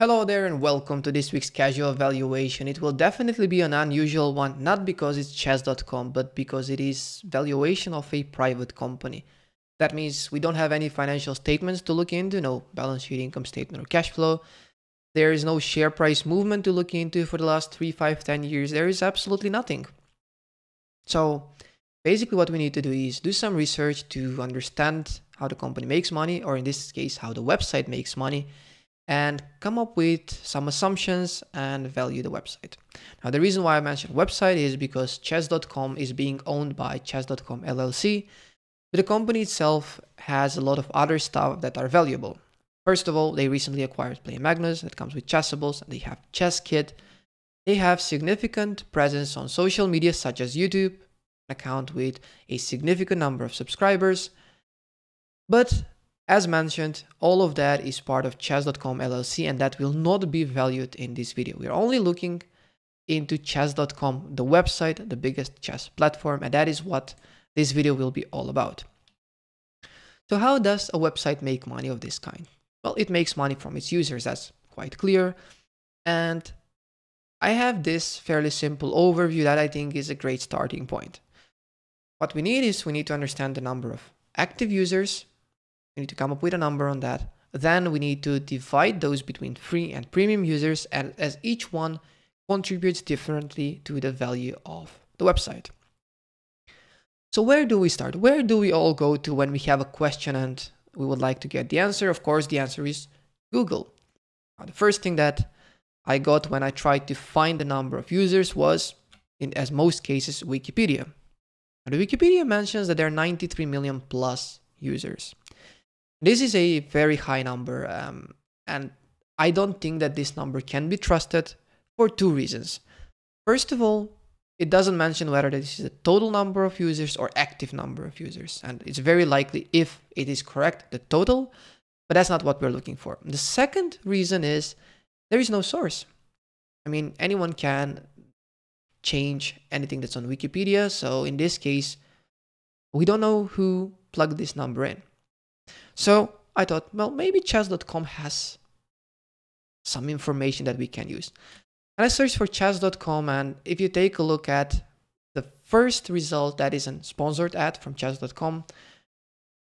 Hello there and welcome to this week's casual valuation. It will definitely be an unusual one, not because it's chess.com, but because it is valuation of a private company. That means we don't have any financial statements to look into, no balance sheet, income statement, or cash flow. There is no share price movement to look into for the last 3, 5, 10 years. There is absolutely nothing. So basically what we need to do is do some research to understand how the company makes money, or in this case, how the website makes money and come up with some assumptions and value the website. Now, the reason why I mentioned website is because chess.com is being owned by chess.com LLC, but the company itself has a lot of other stuff that are valuable. First of all, they recently acquired Play Magnus that comes with Chessables, and they have ChessKid. They have significant presence on social media such as YouTube, an account with a significant number of subscribers. But as mentioned, all of that is part of chess.com LLC and that will not be valued in this video. We're only looking into chess.com, the website, the biggest chess platform, and that is what this video will be all about. So how does a website make money of this kind? Well, it makes money from its users, that's quite clear. And I have this fairly simple overview that I think is a great starting point. What we need is we need to understand the number of active users need to come up with a number on that. Then we need to divide those between free and premium users and as each one contributes differently to the value of the website. So where do we start? Where do we all go to when we have a question and we would like to get the answer? Of course, the answer is Google. Now, the first thing that I got when I tried to find the number of users was, in as most cases, Wikipedia. Now, the Wikipedia mentions that there are 93 million plus users. This is a very high number, um, and I don't think that this number can be trusted for two reasons. First of all, it doesn't mention whether this is a total number of users or active number of users, and it's very likely if it is correct, the total, but that's not what we're looking for. The second reason is there is no source. I mean, anyone can change anything that's on Wikipedia, so in this case, we don't know who plugged this number in. So I thought, well, maybe chess.com has some information that we can use. And I searched for chess.com, and if you take a look at the first result, that is a sponsored ad from chess.com,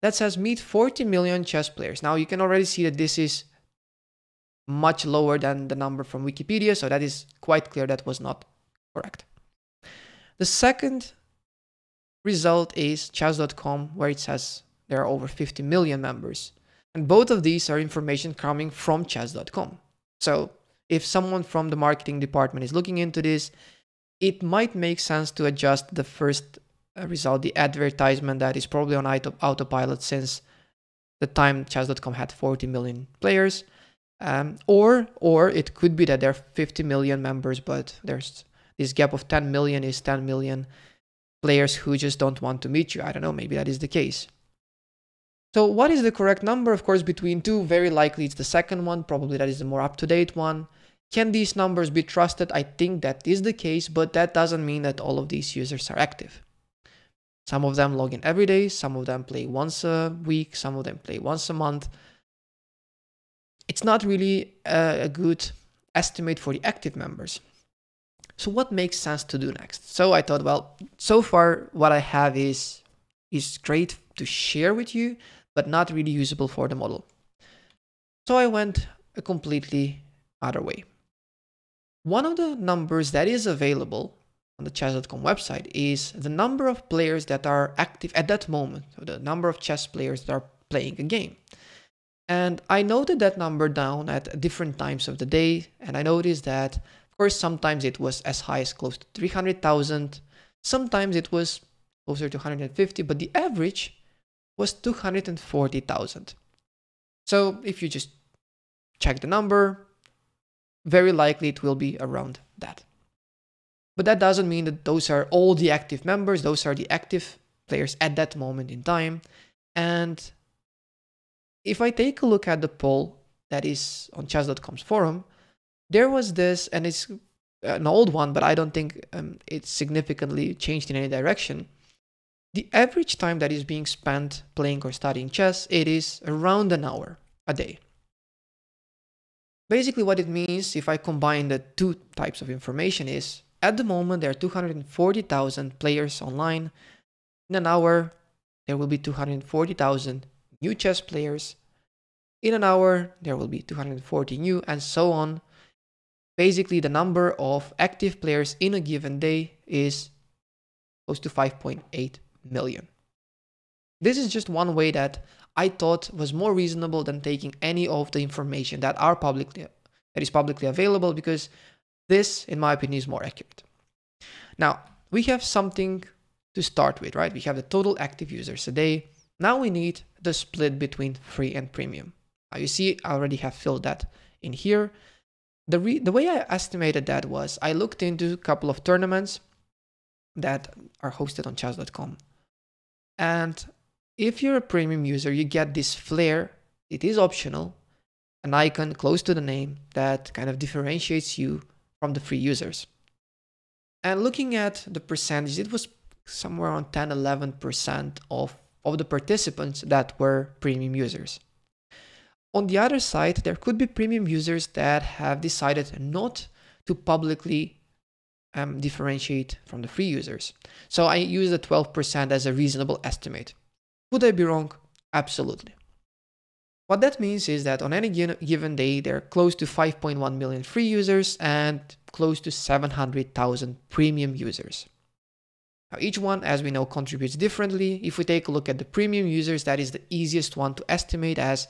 that says meet 40 million chess players. Now you can already see that this is much lower than the number from Wikipedia, so that is quite clear that was not correct. The second result is chess.com, where it says there are over 50 million members. And both of these are information coming from chess.com. So if someone from the marketing department is looking into this, it might make sense to adjust the first uh, result, the advertisement that is probably on auto autopilot since the time chess.com had 40 million players. Um, or or it could be that there are 50 million members, but there's this gap of 10 million is 10 million players who just don't want to meet you. I don't know, maybe that is the case. So what is the correct number? Of course, between two, very likely it's the second one. Probably that is the more up-to-date one. Can these numbers be trusted? I think that is the case, but that doesn't mean that all of these users are active. Some of them log in every day, some of them play once a week, some of them play once a month. It's not really a, good estimate for the active members. So what makes sense to do next? So I thought, well, so far what I have is is great to share with you, but not really usable for the model. So I went a completely other way. One of the numbers that is available on the chess.com website is the number of players that are active at that moment, so the number of chess players that are playing a game. And I noted that number down at different times of the day, and I noticed that, of course, sometimes it was as high as close to 300,000, sometimes it was closer to 150, but the average was 240,000. So if you just check the number, very likely it will be around that. But that doesn't mean that those are all the active members, those are the active players at that moment in time. And if I take a look at the poll that is on chess.com's forum, there was this, and it's an old one, but I don't think um, it's significantly changed in any direction. The average time that is being spent playing or studying chess, it is around an hour a day. Basically what it means if I combine the two types of information is at the moment there are 240,000 players online. In an hour there will be 240,000 new chess players. In an hour there will be 240 new and so on. Basically the number of active players in a given day is close to 5.8 million. This is just one way that I thought was more reasonable than taking any of the information that are publicly that is publicly available because this, in my opinion, is more accurate. Now, we have something to start with, right? We have the total active users a day. Now we need the split between free and premium. Now you see, I already have filled that in here. The, re the way I estimated that was I looked into a couple of tournaments that are hosted on chess.com. And if you're a premium user, you get this flare. It is optional, an icon close to the name that kind of differentiates you from the free users. And looking at the percentage, it was somewhere around 10 11% of, of the participants that were premium users. On the other side, there could be premium users that have decided not to publicly um, differentiate from the free users. So I use the 12% as a reasonable estimate. Would I be wrong? Absolutely. What that means is that on any given day, there are close to 5.1 million free users and close to 700,000 premium users. Now, each one, as we know, contributes differently. If we take a look at the premium users, that is the easiest one to estimate as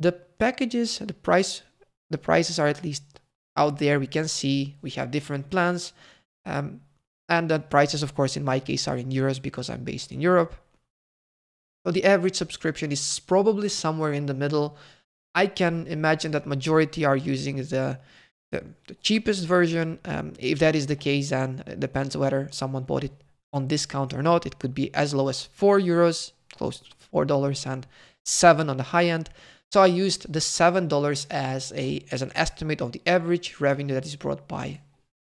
the packages, the price, the prices are at least out there. We can see we have different plans. Um, and the prices, of course, in my case are in euros because I'm based in Europe. So the average subscription is probably somewhere in the middle. I can imagine that majority are using the, the, the cheapest version. Um, if that is the case, then it depends whether someone bought it on discount or not. It could be as low as 4 euros, close to $4 and 7 on the high end. So I used the $7 as a as an estimate of the average revenue that is brought by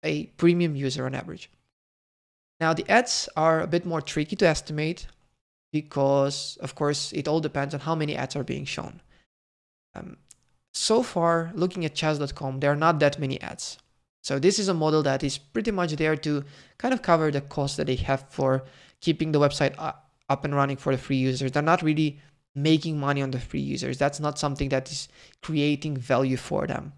a premium user on average. Now the ads are a bit more tricky to estimate because of course it all depends on how many ads are being shown. Um, so far, looking at chess.com, there are not that many ads. So this is a model that is pretty much there to kind of cover the cost that they have for keeping the website up and running for the free users. They're not really making money on the free users. That's not something that is creating value for them.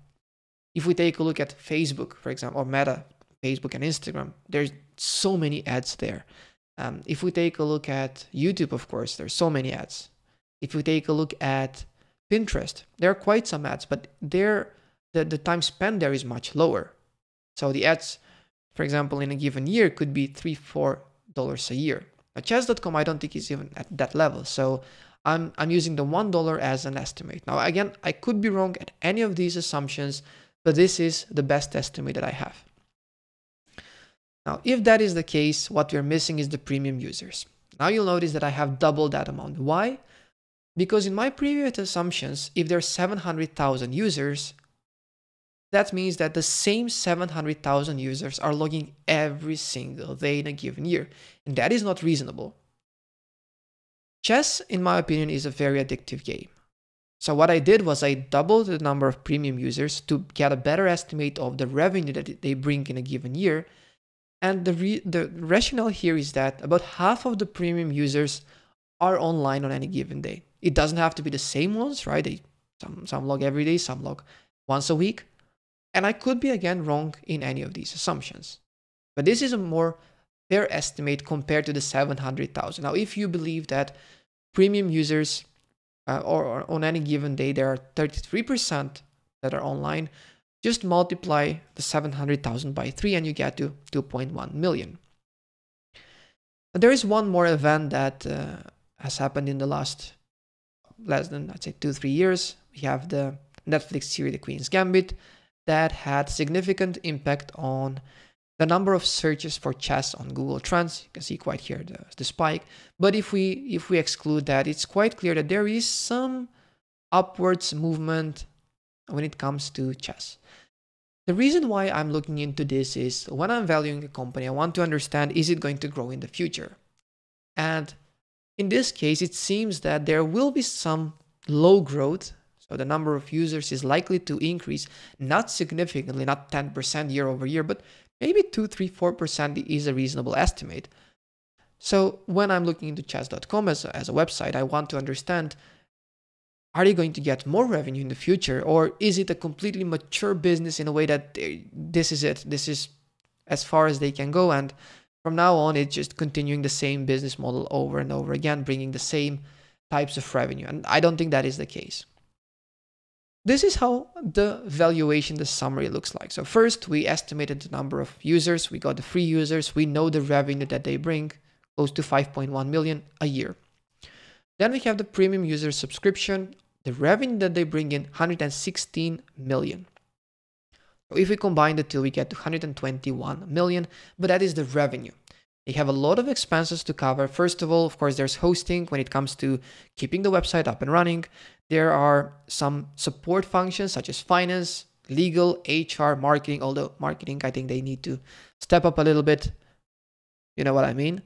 If we take a look at Facebook, for example, or Meta, Facebook and Instagram, there's so many ads there. Um, if we take a look at YouTube, of course, there's so many ads. If we take a look at Pinterest, there are quite some ads, but there the, the time spent there is much lower. So the ads, for example, in a given year could be three, four dollars a year. Chess.com, I don't think is even at that level. So I'm, I'm using the one dollar as an estimate. Now, again, I could be wrong at any of these assumptions, but this is the best estimate that I have. Now, if that is the case, what we're missing is the premium users. Now you'll notice that I have doubled that amount. Why? Because in my previous assumptions, if there are 700,000 users, that means that the same 700,000 users are logging every single day in a given year. And that is not reasonable. Chess, in my opinion, is a very addictive game. So what I did was I doubled the number of premium users to get a better estimate of the revenue that they bring in a given year and the, re- the rationale here is that about half of the premium users are online on any given day. It doesn't have to be the same ones, right? They, some, some log every day, some log once a week. And I could be again wrong in any of these assumptions. But this is a more fair estimate compared to the 700,000. Now, if you believe that premium users uh, or, or on any given day there are 33% that are online, just multiply the 700,000 by 3 and you get to 2.1 million. But there is one more event that uh, has happened in the last less than, I'd say, two, three years. We have the Netflix series The Queen's Gambit that had significant impact on the number of searches for chess on Google Trends. You can see quite here the, the spike. But if we if we exclude that, it's quite clear that there is some upwards movement when it comes to chess. The reason why I'm looking into this is when I'm valuing a company, I want to understand is it going to grow in the future? And in this case, it seems that there will be some low growth, So the number of users is likely to increase, not significantly, not 10% year over year, but maybe 2, 3, 4% is a reasonable estimate. So when I'm looking into chess.com as as a website, I want to understand are they going to get more revenue in the future or is it a completely mature business in a way that this is it this is as far as they can go? And from now on it's just continuing the same business model over and over again bringing the same types of revenue. And i don't think that is the case this is how the valuation the summary looks like. So first we estimated the number of users. We got the free users. We know the revenue that they bring close to 5.1 million a year. Then we have the premium user subscription. The revenue that they bring in 116 million. So if we combine the two, we get 121 million, but that is the revenue. They have a lot of expenses to cover. First of all, of course, there's hosting when it comes to keeping the website up and running. There are some support functions such as finance, legal, HR, marketing, although marketing, I think they need to step up a little bit. You know what I mean?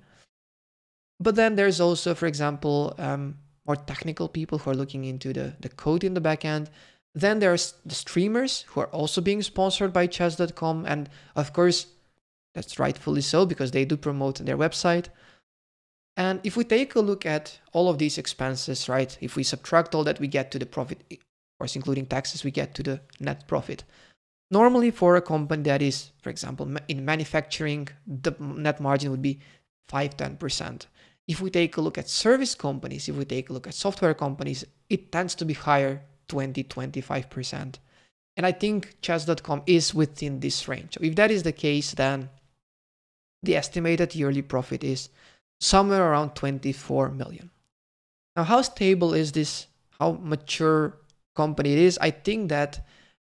But then there's also, for example, um, more technical people who are looking into the, the code in the backend. Then there's the streamers who are also being sponsored by chess.com. And of course, that's rightfully so because they do promote their website. And if we take a look at all of these expenses, right, if we subtract all that, we get to the profit, of course, including taxes, we get to the net profit. Normally, for a company that is, for example, in manufacturing, the net margin would be 5 10%. If we take a look at service companies, if we take a look at software companies, it tends to be higher 20 25%. And I think chess.com is within this range. So if that is the case, then the estimated yearly profit is somewhere around 24 million. Now, how stable is this? How mature company it is? I think that,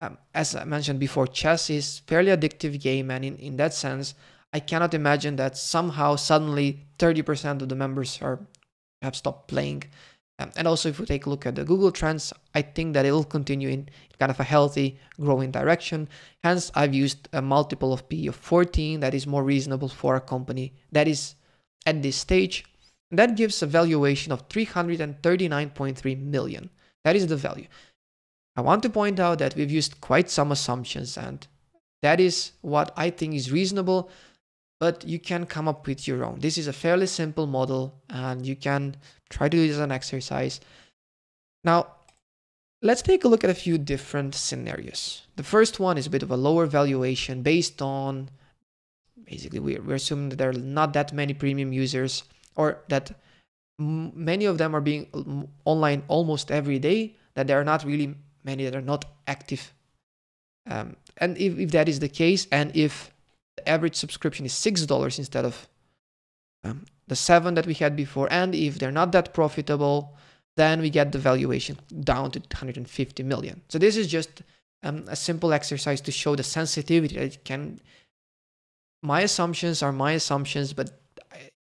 um, as I mentioned before, chess is fairly addictive game, and in, in that sense, I cannot imagine that somehow suddenly 30% of the members are have stopped playing. Um, and also, if we take a look at the Google Trends, I think that it will continue in kind of a healthy, growing direction. Hence, I've used a multiple of P of 14 that is more reasonable for a company that is at this stage. That gives a valuation of 339.3 million. That is the value. I want to point out that we've used quite some assumptions, and that is what I think is reasonable but you can come up with your own. This is a fairly simple model and you can try to do this as an exercise. Now, let's take a look at a few different scenarios. The first one is a bit of a lower valuation based on, basically we're, we're assuming that there are not that many premium users or that many of them are being online almost every day, that there are not really many that are not active. Um, and if, if that is the case, and if the average subscription is $6 instead of um, the 7 that we had before. And if they're not that profitable, then we get the valuation down to 150 million. So this is just um, a simple exercise to show the sensitivity that it can. My assumptions are my assumptions, but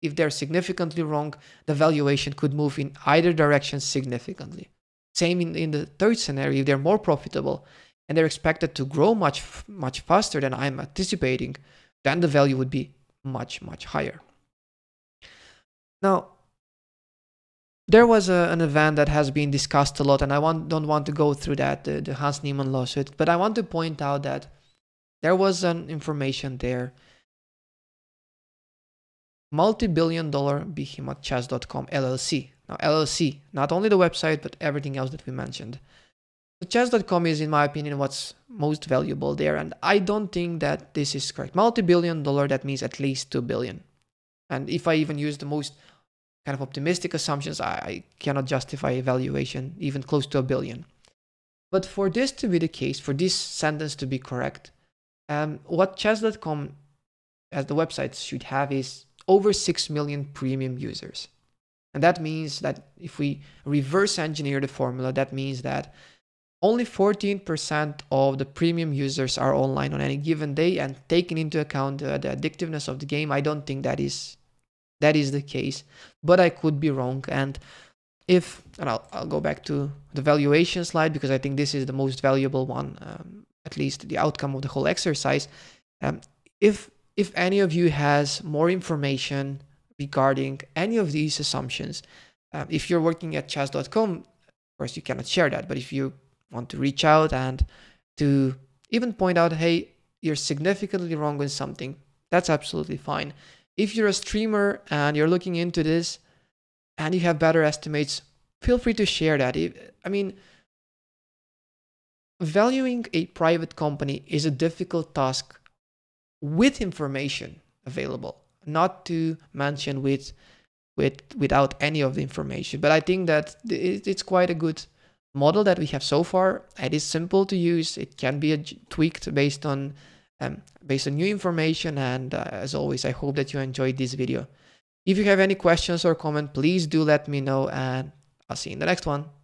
if they're significantly wrong, the valuation could move in either direction significantly. Same in, in the third scenario, if they're more profitable and they're expected to grow much much faster than I'm anticipating, then the value would be much, much higher. Now, there was a, an event that has been discussed a lot, and I want, don't want to go through that, the, the Hans Niemann lawsuit, but I want to point out that there was an information there. Multi-billion dollar behemoth chess.com LLC. Now LLC, not only the website, but everything else that we mentioned. The chess.com is, in my opinion, what's most valuable there, and I don't think that this is correct. Multi-billion dollar, that means at least 2 billion. And if I even use the most kind of optimistic assumptions, I, I cannot justify a valuation even close to a billion. But for this to be the case, for this sentence to be correct, um, what chess.com as the website should have is over 6 million premium users. And that means that if we reverse engineer the formula, that means that only 14% of the premium users are online on any given day and taking into account uh, the addictiveness of the game, I don't think that is that is the case, but I could be wrong. And if, and I'll, I'll go back to the valuation slide because I think this is the most valuable one, um, at least the outcome of the whole exercise. Um, if, if any of you has more information regarding any of these assumptions, um, if you're working at chess.com, of course you cannot share that, but if you want to reach out and to even point out, hey, you're significantly wrong with something, that's absolutely fine. If you're a streamer and you're looking into this and you have better estimates, feel free to share that. I mean, valuing a private company is a difficult task with information available, not to mention with with without any of the information. But I think that it's quite a good model that we have so far. It is simple to use. It can be tweaked based on um, based on new information. And uh, as always, I hope that you enjoyed this video. If you have any questions or comment, please do let me know and I'll see you in the next one.